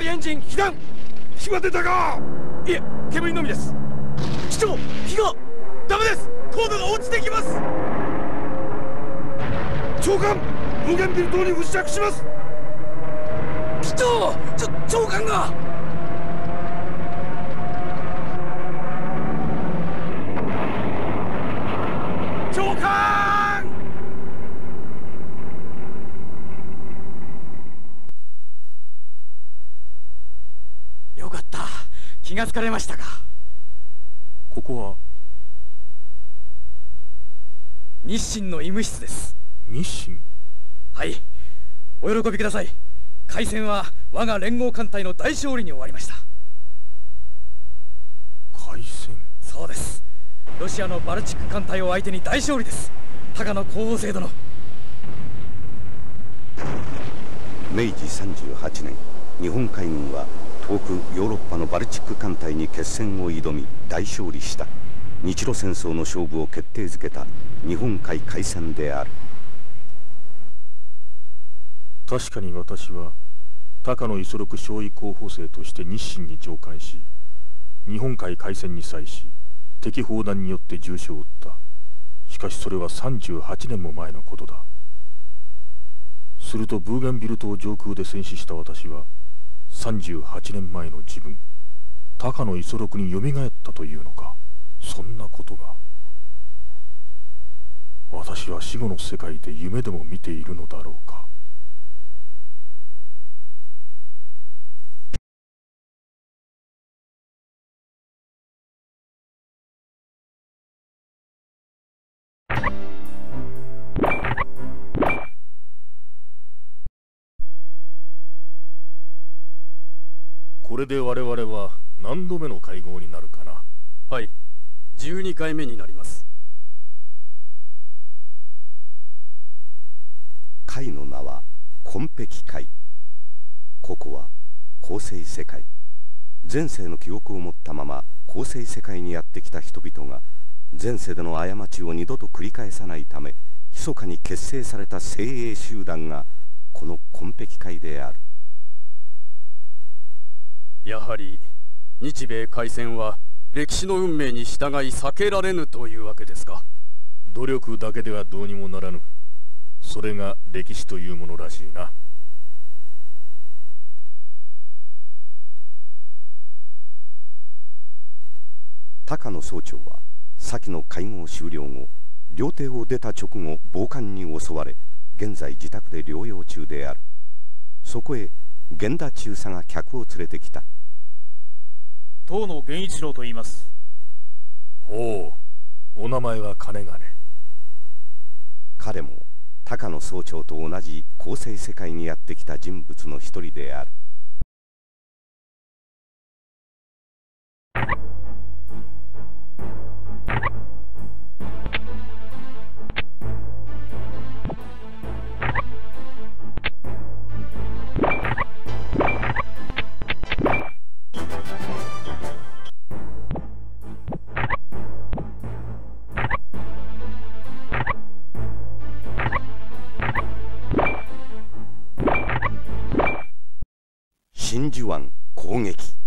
左エンジン被弾火は出たか。いえ煙のみです。機長火がダメです。コードが落ちてきます。長官無限ビル島に不時着します。機長ちょ長官が。長官！よかった。気がつかれましたか。ここは？日清の医務室です。日清？はい。お喜びください。海戦は我が連合艦隊の大勝利に終わりました。海戦そうです。ロシアのバルチック艦隊を相手に大勝利です。高野候補生殿明治38年日本海軍は遠くヨーロッパのバルチック艦隊に決戦を挑み大勝利した。日露戦争の勝負を決定づけた。日本海海戦である。確かに私は高野五十六少尉候補生として日清に上艦し日本海海戦に際し敵砲弾によって重傷を負った。しかしそれは38年も前のことだ。するとブーゲンビル島上空で戦死した私は38年前の自分高野五十六によみがえったというのかそんなことが。私は死後の世界で夢でも見ているのだろうか。これで我々は何度目の会合になるかな？はい。12回目になります。海の名は紺碧海ここは後世世界。前世の記憶を持ったまま後世世界にやってきた人々が前世での過ちを二度と繰り返さないため密かに結成された精鋭集団がこの紺碧海であるやはり日米開戦は歴史の運命に従い避けられぬというわけですか。努力だけではどうにもならぬ。それが歴史というものらしいな。高野総長は先の会合終了後料亭を出た直後暴漢に襲われ現在自宅で療養中である。そこへ源田中佐が客を連れてきた当の源一郎と言います。ほうお名前は金がね彼も高野総長と同じ構成世界にやってきた人物の一人である真珠湾攻撃。